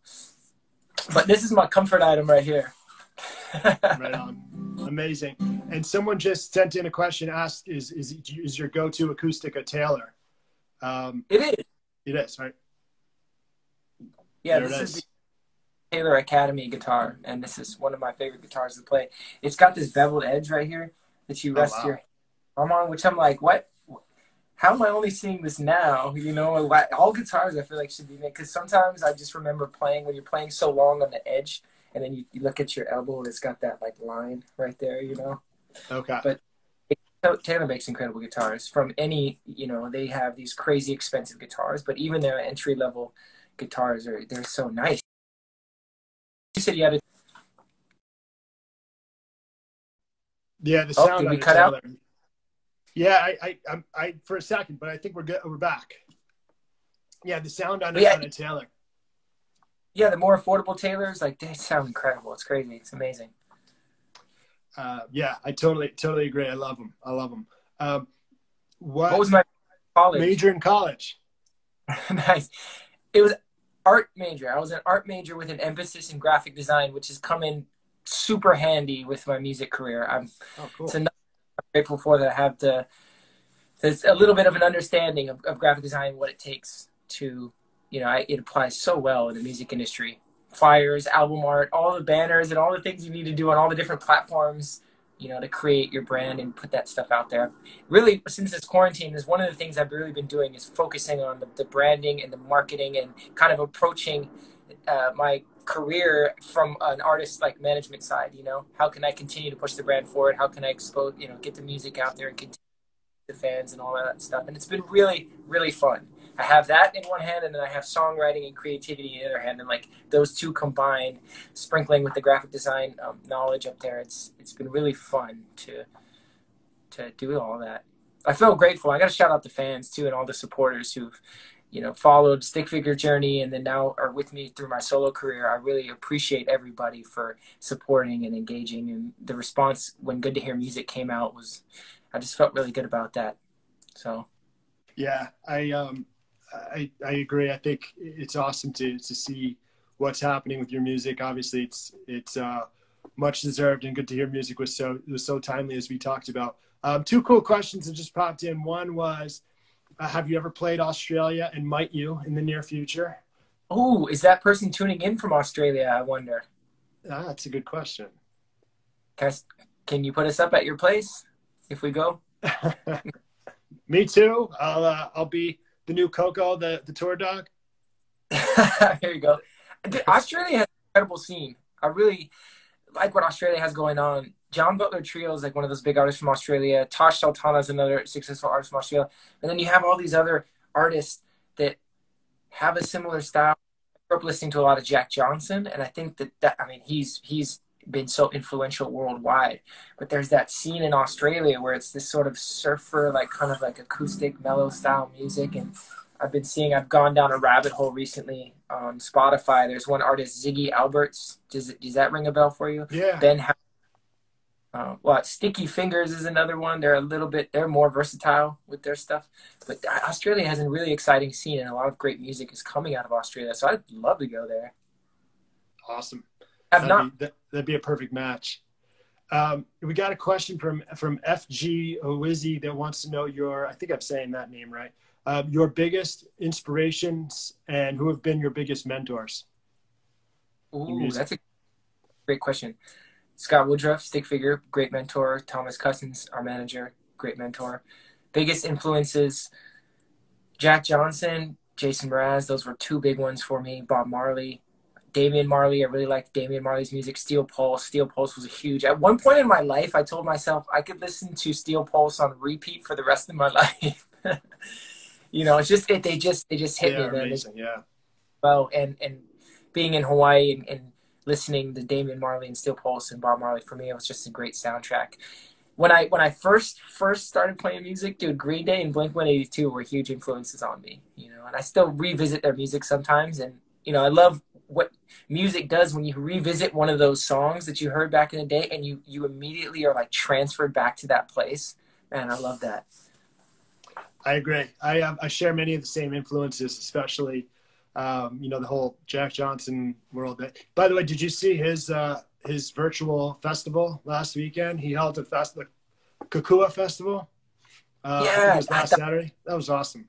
But this is my comfort item right here. right on. Amazing. And someone just sent in a question. Asked, "Is is is your go-to acoustic a Taylor?" Um, It is. it is, right? Yeah, There this is. is the Taylor Academy guitar, and this is one of my favorite guitars to play. It's got this beveled edge right here that you Oh, rest wow. your arm on, which I'm like, what? How am I only seeing this now? You know, all guitars I feel like should be made because sometimes I just remember playing when you're playing so long on the edge, and then you, you look at your elbow and it's got that like line right there. You know. Okay. But- Taylor makes incredible guitars. From any, you know, they have these crazy expensive guitars, but even their entry level guitars are they're so nice. You said you had a Yeah, the Oh, sound on we cut out? Yeah, I, I, I'm, I, for a second, but I think we're good. We're back. Yeah, the sound on, Yeah. Taylor. Yeah, the more affordable Taylors, like they sound incredible. It's crazy. It's amazing. Uh, yeah, I totally, totally agree. I love them. I love them. Um, what, What was my college? major in college? nice. It was art major. I was an art major with an emphasis in graphic design, which has come in super handy with my music career. I'm Oh, cool. another I'm grateful for that I have to. There's a little bit of an understanding of, of graphic design, what it takes to, you know, I, it applies so well in the music industry. Flyers, album art, all the banners, and all the things you need to do on all the different platforms, you know, to create your brand and put that stuff out there. Really, since this quarantine, is one of the things I've really been doing is focusing on the, the branding and the marketing and kind of approaching uh, my career from an artist like management side you know how can i continue to push the brand forward how can i expose you know get the music out there and continue the fans and all that stuff and it's been really really fun i have that in one hand and then i have songwriting and creativity in the other hand and like those two combined sprinkling with the graphic design um, knowledge up there it's it's been really fun to to do all that i feel grateful i gotta shout out the fans too and all the supporters who've you know, followed stick figure journey and then now are with me through my solo career. I really appreciate everybody for supporting and engaging. And the response when Good to Hear Music came out was, I just felt really good about that. So, Yeah, I, um, I, I agree. I think it's awesome to, to see what's happening with your music. Obviously, it's it's uh, much deserved and good to hear. Music was so was so timely as we talked about. Um, two cool questions that just popped in. One was, uh, have you ever played Australia, and might you in the near future? oh, is that person tuning in from Australia? I wonder. Ah, that's a good question. Can, I, can you put us up at your place if we go? Me too. I'll uh, I'll be the new Coco, the the tour dog. there you go. Dude, Australia has an incredible scene. I really like what Australia has going on. John Butler Trio is like one of those big artists from Australia. Tash Sultana is another successful artist from Australia. And then you have all these other artists that have a similar style. I grew up listening to a lot of Jack Johnson, and I think that, that I mean he's he's been so influential worldwide. But there's that scene in Australia where it's this sort of surfer, like kind of like acoustic, mellow style music, and I've been seeing. I've gone down a rabbit hole recently on Spotify. There's one artist, Ziggy Alberts. Does it, does that ring a bell for you? Yeah. Ben. Ha- uh, well, Sticky Fingers is another one. They're a little bit. They're more versatile with their stuff. But Australia has a really exciting scene, and a lot of great music is coming out of Australia. So I'd love to go there. Awesome. I've That'd not. be, that, that'd be a perfect match. Um, we got a question from from FG Owizzy that wants to know your. I think I'm saying that name right. Uh, your biggest inspirations and who have been your biggest mentors. Ooh, that's a great question. Scott Woodruff, stick figure, great mentor. Thomas Cousins, our manager, great mentor. Biggest influences: Jack Johnson, Jason Mraz. Those were two big ones for me. Bob Marley, Damian Marley. I really liked Damian Marley's music. Steel Pulse. Steel Pulse was a huge. At one point in my life, I told myself I could listen to Steel Pulse on repeat for the rest of my life. you know, it's just it, they just they just hit They me. are amazing. Yeah. well and and being in Hawaii and, and listening to Damian Marley and Steel Pulse and Bob Marley for me, it was just a great soundtrack. When I when I first first started playing music, dude, Green Day and Blink One Eighty Two were huge influences on me. You know, and I still revisit their music sometimes, and you know, I love what music does when you revisit one of those songs that you heard back in the day, and you you immediately are like transferred back to that place. Man, I love that. I agree. I um, I share many of the same influences, especially um, you know the whole Jack Johnson world. that By the way, did you see his uh, his virtual festival last weekend? He held a fest, the Kokua Festival. Uh, yeah, last Saturday. That was awesome.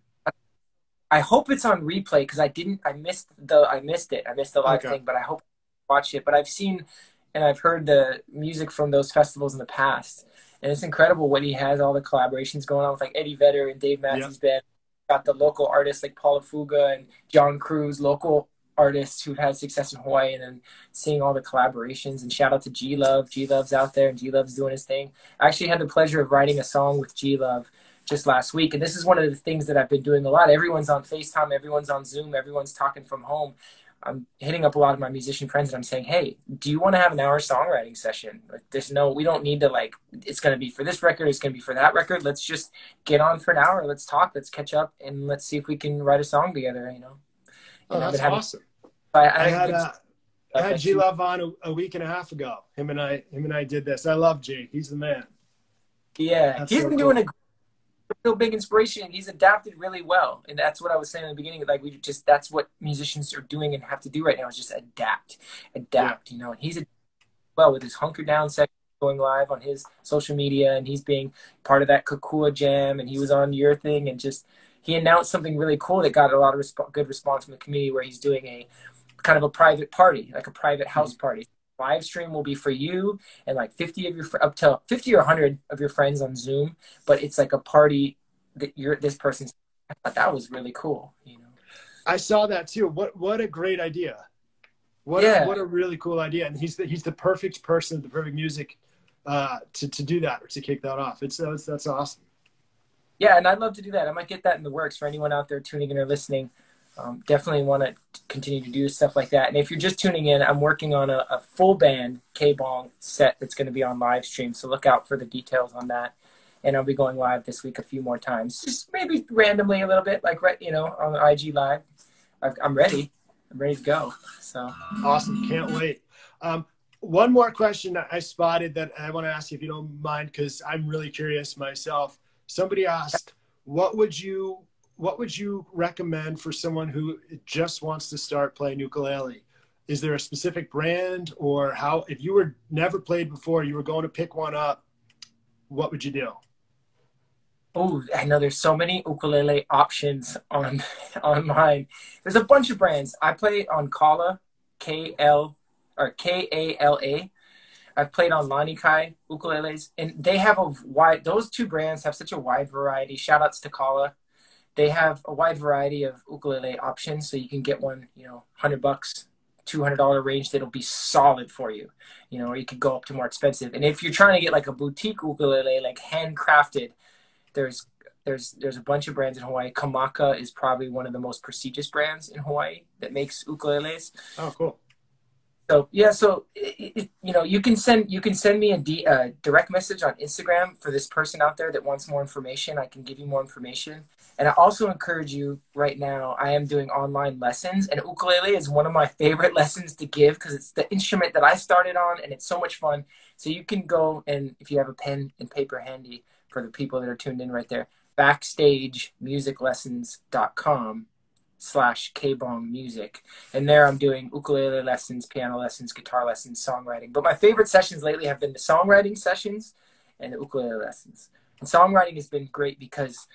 I hope it's on replay because I didn't. I missed the. I missed it. I missed the live okay. thing, but I hope I watch it. But I've seen and I've heard the music from those festivals in the past, and it's incredible what he has. All the collaborations going on with like Eddie Vedder and Dave Matthews. Band, got the local artists like Paula Fuga and John Cruz, local artists who've had success in Hawaii, and then seeing all the collaborations. And shout out to G Love. G Love's out there, and G Love's doing his thing. I actually had the pleasure of writing a song with G Love just last week, and this is one of the things that I've been doing a lot. Everyone's on FaceTime, everyone's on Zoom, everyone's talking from home. I'm hitting up a lot of my musician friends and I'm saying, hey, do you want to have an hour songwriting session? Like, there's no, we don't need to like, it's going to be for this record, it's going to be for that record. Let's just get on for an hour. Let's talk, let's catch up, and let's see if we can write a song together. You know. Oh, that's having, awesome. I, I, I had uh, I had G Love on a, a, week and a half ago. Him and I, him and I did this. I love G. He's the man. Yeah, that's he's so been cool. doing a real big inspiration. He's adapted really well, and that's what I was saying in the beginning. Like we just that's what musicians are doing and have to do right now is just adapt, adapt. Yeah. You know, and he's well with his hunker down section going live on his social media, and he's being part of that Kokua Jam, and he was on your thing, and just he announced something really cool that got a lot of resp- good response from the community, where he's doing a kind of a private party, like a private house mm-hmm. party live stream will be for you and like 50 of your up to 50 or 100 of your friends on zoom but it's like a party that you're this person's i thought that was really cool you know? I saw that too. What what a great idea. What yeah. a, what a really cool idea and he's the, he's the perfect person the perfect music uh, to, to do that or to kick that off. It's that's, that's awesome. Yeah and i'd love to do that. I might get that in the works for anyone out there tuning in or listening um, definitely want to continue to do stuff like that. And if you're just tuning in, I'm working on a, a full band K Bong set that's going to be on live stream. So look out for the details on that. And I'll be going live this week a few more times, just maybe randomly a little bit, like right you know, on IG Live. I'm ready. I'm ready to go. So awesome! Can't wait. Um, one more question I spotted that I want to ask you if you don't mind, because I'm really curious myself. Somebody asked, "What would you what would you recommend for someone who just wants to start playing ukulele? Is there a specific brand or how, if you were never played before, you were going to pick one up, what would you do? Oh, I know there's so many ukulele options on online. There's a bunch of brands. I play on Kala, K L or K A L A. I've played on Lanikai ukuleles, and they have a wide. Those two brands have such a wide variety. Shout outs to Kala they have a wide variety of ukulele options, so you can get one, you know, hundred bucks, two hundred dollar range that'll be solid for you, you know, or you could go up to more expensive. And if you're trying to get like a boutique ukulele, like handcrafted, there's there's there's a bunch of brands in Hawaii. Kamaka is probably one of the most prestigious brands in Hawaii that makes ukuleles. Oh, cool. So yeah, so it, it, you know, you can send you can send me a direct message on Instagram for this person out there that wants more information. I can give you more information. And I also encourage you right now. I am doing online lessons, and ukulele is one of my favorite lessons to give because it's the instrument that I started on, and it's so much fun. So you can go and if you have a pen and paper handy for the people that are tuned in right there, backstagemusiclessons.com slash K-Bong music. And there I'm doing ukulele lessons, piano lessons, guitar lessons, songwriting. But my favorite sessions lately have been the songwriting sessions and the ukulele lessons. And songwriting has been great because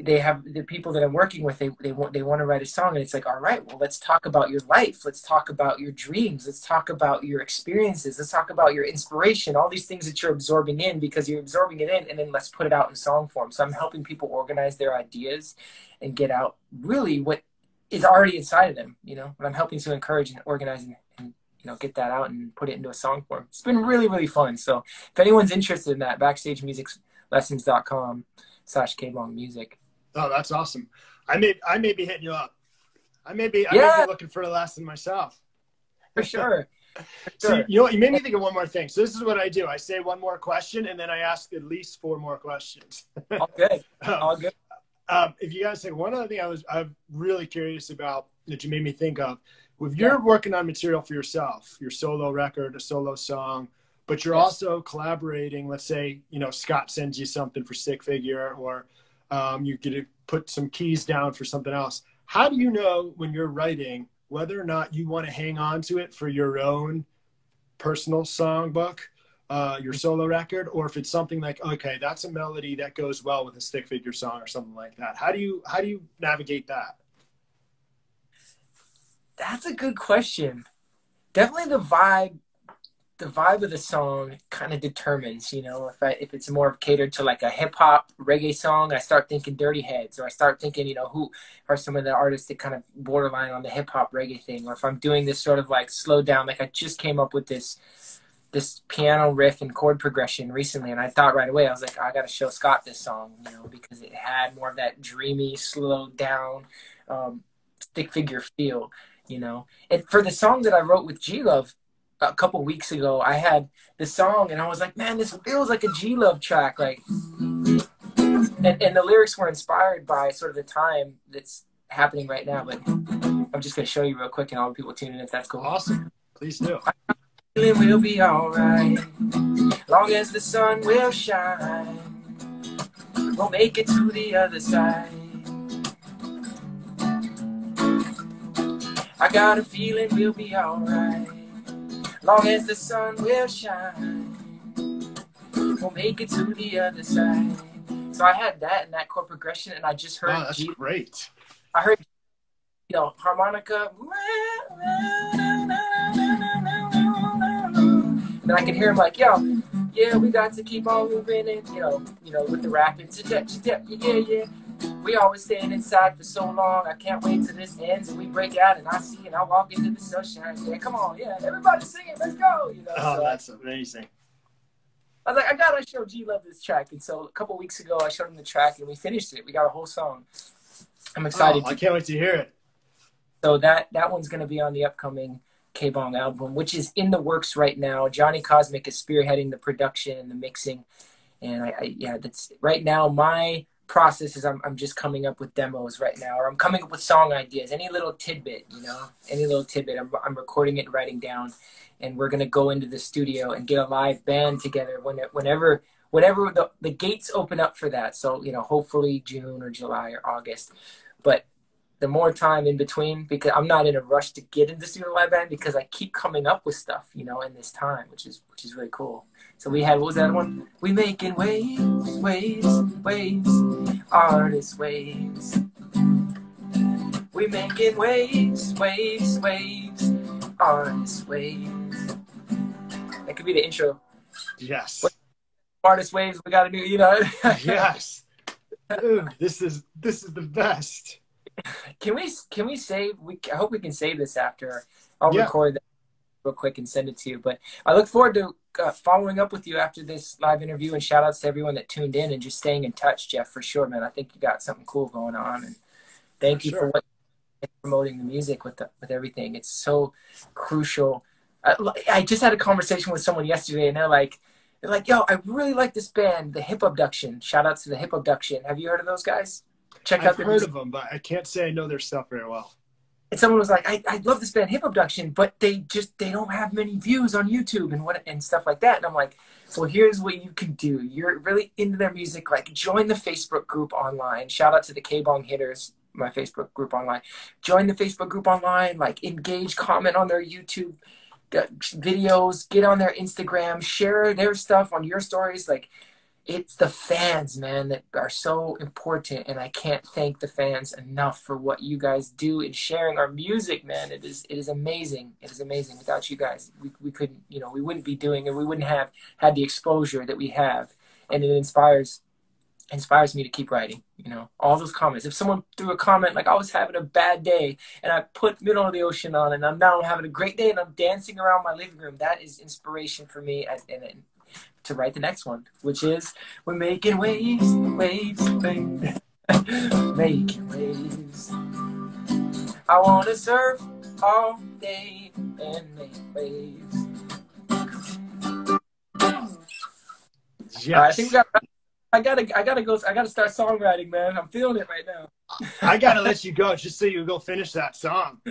they have the people that I'm working with. They they want they want to write a song, and it's like, all right, well, let's talk about your life. Let's talk about your dreams. Let's talk about your experiences. Let's talk about your inspiration. All these things that you're absorbing in because you're absorbing it in, and then let's put it out in song form. So I'm helping people organize their ideas and get out really what is already inside of them. You know, but I'm helping to encourage and organize and, and you know get that out and put it into a song form. It's been really really fun. So if anyone's interested in that, backstagemusiclessons.com slash K-Bong music. Oh, that's awesome. I may I may be hitting you up. I may be. I may Yeah. be looking for a lesson myself. For sure. For See, sure. you know, you made me think of one more thing. So this is what I do. I say one more question, and then I ask at least four more questions. All good. Um, All good. um, if you guys think one other thing I was I'm really curious about that you made me think of, if you're working on material for yourself, your solo record, a solo song, but you're Yes. also collaborating. Let's say you know Scott sends you something for Stick Figure, or um, you get to put some keys down for something else. How do you know when you're writing whether or not you want to hang on to it for your own personal songbook? uh, your solo record, or if it's something like, okay, that's a melody that goes well with a stick figure song or something like that. How do you how do you navigate that? That's a good question. Definitely the vibe the vibe of the song kind of determines, you know, if I, if it's more catered to like a hip hop reggae song, I start thinking Dirty Heads, or I start thinking, you know, who are some of the artists that kind of borderline on the hip hop reggae thing, or if I'm doing this sort of like slow down, like I just came up with this this piano riff and chord progression recently, and I thought right away, I was like, I got to show Scott this song, you know, because it had more of that dreamy, slowed down, um, stick figure feel, you know. And for the song that I wrote with G Love a couple weeks ago, I had the song, and I was like, man, this feels like a G Love track, like. And, and the lyrics were inspired by sort of the time that's happening right now. But I'm just gonna show you real quick, and all the people tuning in if that's cool. Awesome, please do. Feeling we'll be alright, long as the sun will shine. We'll make it to the other side. I got a feeling we'll be alright, long as the sun will shine. We'll make it to the other side. So I had that and that chord progression, and I just heard Wow, that's G- great. I heard, you know, harmonica. And I could hear him like, yo, yeah, we got to keep on moving and, you know, you know, with the rapping. Yeah, yeah. We always staying inside for so long. I can't wait till this ends and we break out and I see and I walk into the sunshine. Yeah, come on, yeah, everybody sing it. Let's go. You know, Oh, so that's amazing. I was like, I gotta show G Love this track. And so a couple weeks ago, I showed him the track and we finished it. We got a whole song. I'm oh, excited. Oh, I can't wait to hear it. So that that one's going to be on the upcoming K Bong album, which is in the works right now. Johnny Cosmic is spearheading the production and the mixing, and I, I yeah, that's right now. My process is I'm I'm just coming up with demos right now, or I'm coming up with song ideas. Any little tidbit, you know, any little tidbit. I'm I'm recording it and writing down, and we're gonna go into the studio and get a live band together when whenever whenever the the gates open up for that. So you know, hopefully June or July or August, but the more time in between because I'm not in a rush to get into studio live band because I keep coming up with stuff, you know, in this time, which is which is really cool. So we had what was that one? We making waves, waves, waves, artist waves. We making waves, waves, waves, artist waves. That could be the intro. Yes. Artist waves. We got to do, you know. yes. Dude, this is this is the best. Can we can we save? We I hope we can save this after. I'll Yeah. record that real quick and send it to you. But I look forward to uh, following up with you after this live interview. And shout outs to everyone that tuned in and just staying in touch, Jeff, for sure, man. I think you got something cool going on, and thank For you sure. for what promoting the music with the, with everything. It's so crucial. I, I just had a conversation with someone yesterday, and they're like. They're like, yo, I really like this band, the Hip Abduction. Shout out to the Hip Abduction. Have you heard of those guys? Check out I've heard music. of them, but I can't say I know their stuff very well. and someone was like, I, I love this band Hip Abduction, but they just they don't have many views on YouTube and what and stuff like that. And I'm like, well, here's what you can do. You're really into their music, like join the Facebook group online. Shout out to the K Bong Hitters, my Facebook group online. Join the Facebook group online, like engage, comment on their YouTube uh, videos, get on their Instagram, share their stuff on your stories, like it's the fans, man, that are so important, and I can't thank the fans enough for what you guys do in sharing our music, man. It is it is amazing. It is amazing. Without you guys, we we couldn't, you know, we wouldn't be doing it. We wouldn't have had the exposure that we have, and it inspires inspires me to keep writing. You know, all those comments. If someone threw a comment like I was having a bad day and I put Middle of the Ocean on and I'm now having a great day and I'm dancing around my living room, that is inspiration for me and, and, to write the next one, which is we're making waves, waves, waves, making waves. I wanna surf all day and make waves. Yes. I think we got. I gotta, I gotta go. I gotta start songwriting, man. I'm feeling it right now. I gotta let you go just so you go finish that song.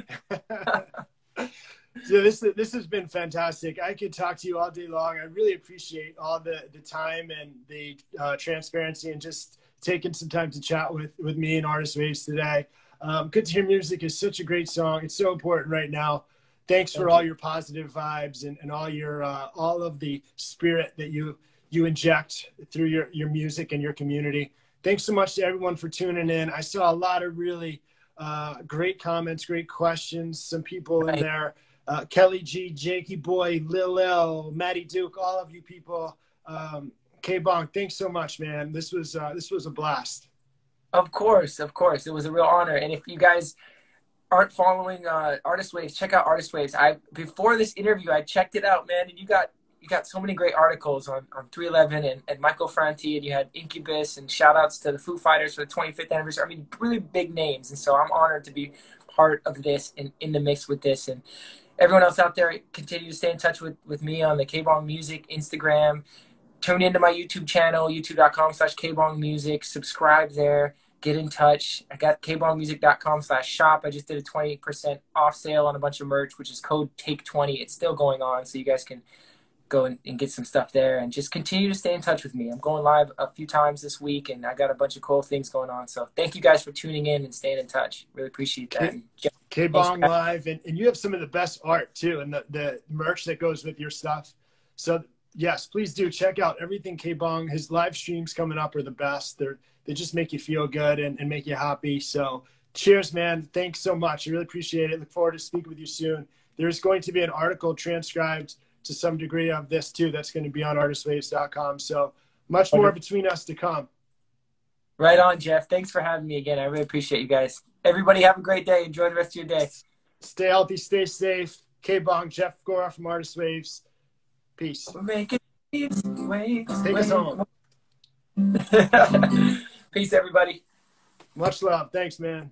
so this this has been fantastic. I could talk to you all day long. I really appreciate all the the time and the uh, transparency and just taking some time to chat with with me and Artist Waves today. Um, Good to hear music is such a great song. It's so important right now. Thanks for Thank all you. your positive vibes and, and all your uh, all of the spirit that you you inject through your your music and your community. Thanks so much to everyone for tuning in. I saw a lot of really uh, great comments, great questions. Some people in there, uh, Kelly G, Jakey Boy, Lil L, Maddie Duke, all of you people. Um, K Bong, thanks so much, man. This was uh, this was a blast. Of course, of course. It was a real honor. And if you guys aren't following uh, Artist Waves, check out Artist Waves. I before this interview, I checked it out, man, and you got you got so many great articles on, on 311 and, and Michael Franti, and you had Incubus, and shout outs to the Foo Fighters for the 25th anniversary. I mean, really big names. And so I'm honored to be part of this and in the mix with this. And everyone else out there, continue to stay in touch with, with me on the K-Bong Music Instagram. Tune into my YouTube channel, youtube.com slash K-Bong Music. Subscribe there. Get in touch. I got kbongmusic.com slash shop. I just did a 20% off sale on a bunch of merch, which is code TAKE20. It's still going on, so you guys can go and, and get some stuff there and just continue to stay in touch with me. I'm going live a few times this week and I got a bunch of cool things going on. So thank you guys for tuning in and staying in touch. Really appreciate that. K Bong Live, and, and you have some of the best art too, and the, the merch that goes with your stuff. So yes, please do check out everything K Bong. His live streams coming up are the best. They're they just make you feel good and, and make you happy. So cheers, man. Thanks so much. I really appreciate it. Look forward to speaking with you soon. There's going to be an article transcribed to some degree of this too. That's going to be on artistwaves.com. So much more between us to come. Right on, Jeff. Thanks for having me again. I really appreciate you guys. Everybody have a great day. Enjoy the rest of your day. Stay healthy, stay safe. K Bong, Jeff Gorra from Artist Waves. Peace. We're making waves, waves, Take us home. Peace, everybody. Much love. Thanks, man.